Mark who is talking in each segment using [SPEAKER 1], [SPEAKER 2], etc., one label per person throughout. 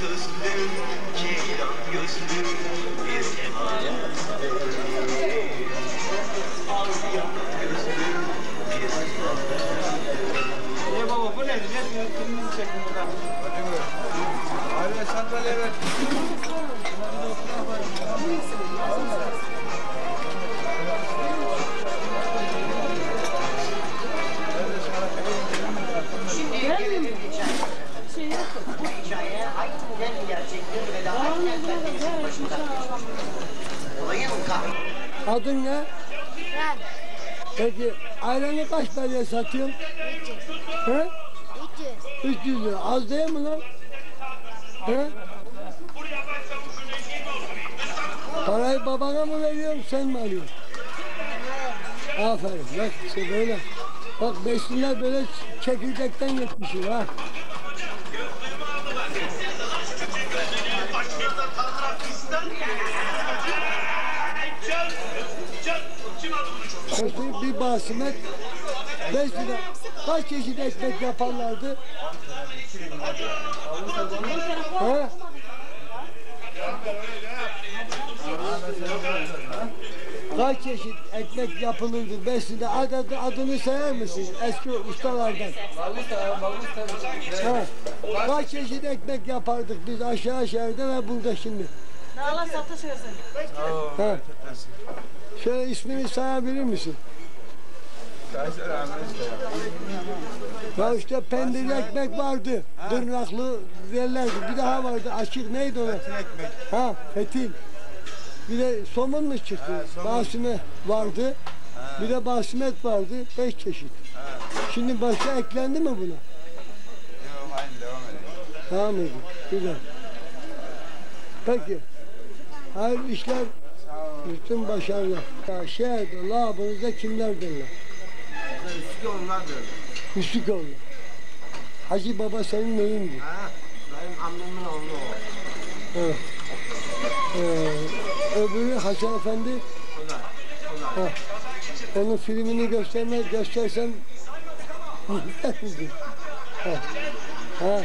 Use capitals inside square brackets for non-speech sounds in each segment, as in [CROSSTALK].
[SPEAKER 1] Sözlüm Ceylan gözlüm Bir
[SPEAKER 2] Filmini çekin burada. Abi sandalye ver.
[SPEAKER 3] Adın ne?
[SPEAKER 4] Ben
[SPEAKER 3] Peki ayranı kaç paraya satıyorsun?
[SPEAKER 4] 300.
[SPEAKER 3] He?
[SPEAKER 4] 300.
[SPEAKER 3] 300 lira. Az değil mi lan? He? Parayı babana mı veriyorsun, sen mi alıyorsun? Aferin. Bak işte böyle. Bak besinler böyle çekirdekten yetmişim ha. Bir basmet 5 lira. Kaç çeşit ekmek yaparlardı? Ha? Kaç çeşit ekmek yapılırdı 5 lira adı, adını sayar mısın eski ustalardan? Ha. Kaç çeşit ekmek yapardık biz aşağı şehirde ve burada şimdi.
[SPEAKER 5] Allah satış.
[SPEAKER 3] Ha. Şöyle ismini sayabilir misin? Ya işte pendili ekmek vardı. Dırnaklı derlerdi. Bir daha vardı. Açık neydi o? Ha, fetil. Bir de somun mu çıktı? Basime vardı. Bir de basimet vardı. Beş çeşit. Şimdi başka eklendi mi buna?
[SPEAKER 2] Yok aynı devam edelim.
[SPEAKER 3] Tamam mıydı? Güzel. Peki. Hayırlı işler. Bütün başarılar. Ya şehirde, labınızda kimler derler?
[SPEAKER 2] Üstü onlar böyle.
[SPEAKER 3] Müslükoğlu. Hacı Baba senin neyindi?
[SPEAKER 2] Ha? Benim amcamın oğlu o.
[SPEAKER 3] Evet. Ee, öbürü Hasan Efendi.
[SPEAKER 2] O da. O da.
[SPEAKER 3] Ha. Onun filmini gösterme, göstersem? Ha. ha.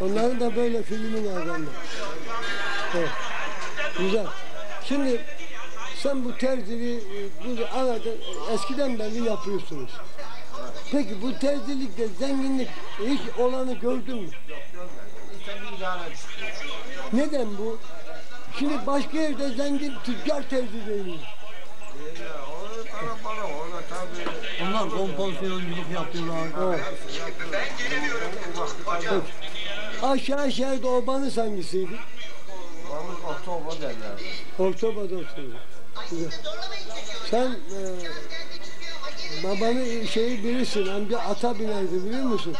[SPEAKER 3] Onların da böyle filmi var bende. Evet. Güzel. Şimdi sen bu terziliği e, bu arada eskiden beri yapıyorsunuz. Peki bu terzilikte zenginlik hiç olanı gördün mü?
[SPEAKER 2] İdare düştü.
[SPEAKER 3] Neden bu? Şimdi başka yerde zengin tüccar terzi değil.
[SPEAKER 2] Ya o para para orada tabii.
[SPEAKER 6] Onlar kompozisyonculuk yapıyorlar.
[SPEAKER 3] Evet. Evet. Aşağı şehirde obanız hangisiydi?
[SPEAKER 2] Babamız otobo derler.
[SPEAKER 3] Ortoba'da oturuyor. Sen e, babanın şeyi bilirsin, amca ata binerdi biliyor musun?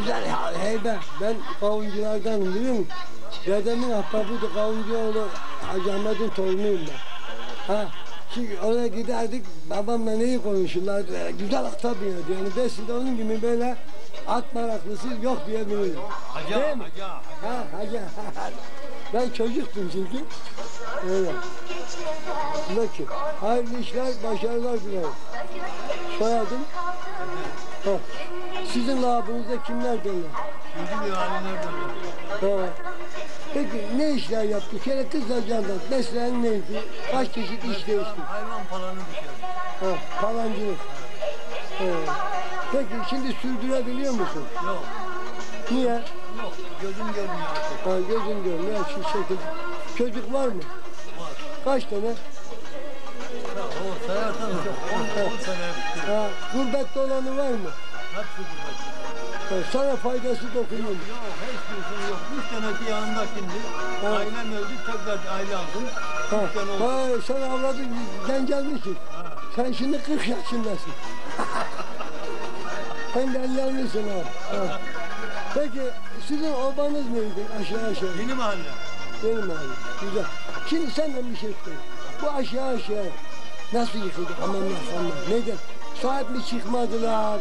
[SPEAKER 3] Güzel heybe. Ben kavunculardanım biliyor musun? Dedemin ahbabı da kavuncuoğlu Hacı Ahmet'in torunuyum ben. Ha, şimdi oraya giderdik, babamla neyi konuşurlardı? E, Güzel ata binerdi. Yani Besin'de onun gibi böyle at meraklısı yok diyebilirim.
[SPEAKER 6] Haca,
[SPEAKER 3] Değil mi?
[SPEAKER 6] haca.
[SPEAKER 3] Ha, hacı. [LAUGHS] ben çocuktum çünkü. Öyle. Peki. Hayırlı işler, başarılar dilerim. Soyadım? Ha. Sizin labınızda kimler derler?
[SPEAKER 6] Bizim böyle.
[SPEAKER 3] Ha. Peki ne işler yaptı? Şöyle kısaca anlat. Mesleğin neydi? Kaç çeşit iş değişti?
[SPEAKER 6] Hayvan falanı düşer.
[SPEAKER 3] Ha, falancılık. Evet. Peki şimdi sürdürebiliyor musun?
[SPEAKER 6] Yok.
[SPEAKER 3] Niye?
[SPEAKER 6] Yok. Gözüm görmüyor.
[SPEAKER 3] Ha, gözün görmüyor. Şu şekil. Çocuk var mı? Kaç tane?
[SPEAKER 6] Ya, o sayarsan çok. 10 sene.
[SPEAKER 3] Ha, gurbette olanı var mı?
[SPEAKER 6] Hepsi.
[SPEAKER 3] Ha, sana faydası dokunuyor mu?
[SPEAKER 6] Yok. Hiçbirisi yok. Üç tanesi yanında şimdi.
[SPEAKER 3] Ha.
[SPEAKER 6] Ailem öldü. Tekrar aile aldım.
[SPEAKER 3] Ha, ha, sen avradın genç gelmişsin. Sen şimdi 40 yaşındasın. [LAUGHS] Sen de ellerlisin ha. ha. Peki sizin obanız neydi aşağı aşağı?
[SPEAKER 6] Yeni mahalle.
[SPEAKER 3] Benim abi. Güzel. Şimdi senden bir şey söyleyeyim. Bu aşağı aşağı nasıl yıkıldı hamamlar hamamlar? Neden? sahip mi çıkmadılar,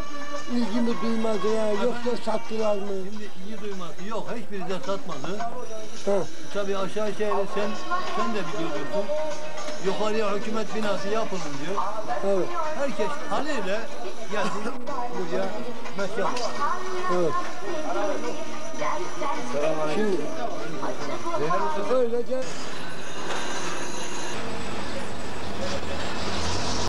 [SPEAKER 3] ilgimi duymadılar, yoksa sattılar mı?
[SPEAKER 6] Şimdi iyi duyması yok. Hiçbiri de satmadı.
[SPEAKER 3] Ha,
[SPEAKER 6] Tabii aşağı şehri sen sen de biliyorsun. Yukarıya hükümet binası yapılın diyor.
[SPEAKER 3] evet,
[SPEAKER 6] Herkes haliyle geldi buraya mekan.
[SPEAKER 3] evet. Şimdi, böylece